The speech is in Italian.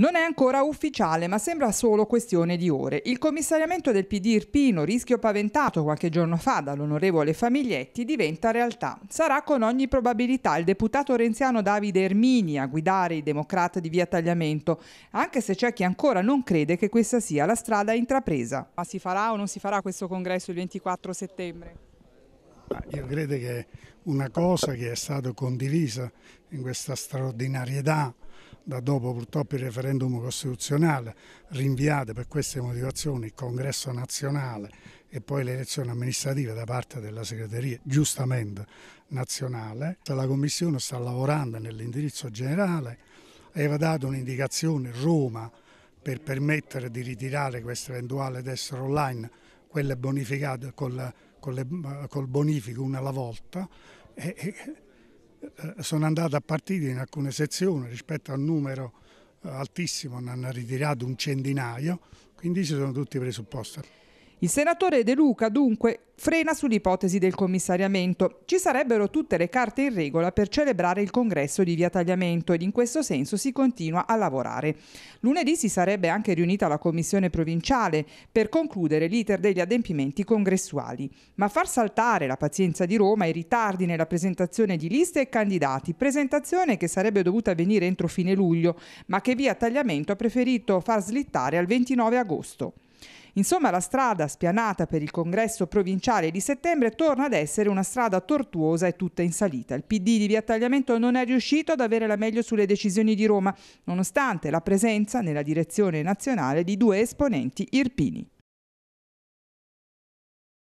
Non è ancora ufficiale, ma sembra solo questione di ore. Il commissariamento del PD Irpino, rischio paventato qualche giorno fa dall'onorevole Famiglietti, diventa realtà. Sarà con ogni probabilità il deputato renziano Davide Ermini a guidare i democrati di via Tagliamento, anche se c'è chi ancora non crede che questa sia la strada intrapresa. Ma si farà o non si farà questo congresso il 24 settembre? Io credo che una cosa che è stata condivisa in questa straordinarietà da dopo purtroppo il referendum costituzionale, rinviate per queste motivazioni il congresso nazionale e poi le elezioni amministrative da parte della segreteria giustamente nazionale. La Commissione sta lavorando nell'indirizzo generale, aveva dato un'indicazione Roma per permettere di ritirare questo eventuale tessere online, quelle bonificate col, col, col bonifico una alla volta. E, e, eh, sono andate a partire in alcune sezioni rispetto al numero eh, altissimo, ne hanno ritirato un centinaio, quindi ci sono tutti i presupposti. Il senatore De Luca dunque frena sull'ipotesi del commissariamento. Ci sarebbero tutte le carte in regola per celebrare il congresso di via Tagliamento ed in questo senso si continua a lavorare. Lunedì si sarebbe anche riunita la commissione provinciale per concludere l'iter degli adempimenti congressuali. Ma far saltare la pazienza di Roma i ritardi nella presentazione di liste e candidati, presentazione che sarebbe dovuta avvenire entro fine luglio, ma che via Tagliamento ha preferito far slittare al 29 agosto. Insomma, la strada spianata per il congresso provinciale di settembre torna ad essere una strada tortuosa e tutta in salita. Il PD di Via Tagliamento non è riuscito ad avere la meglio sulle decisioni di Roma, nonostante la presenza nella direzione nazionale di due esponenti irpini.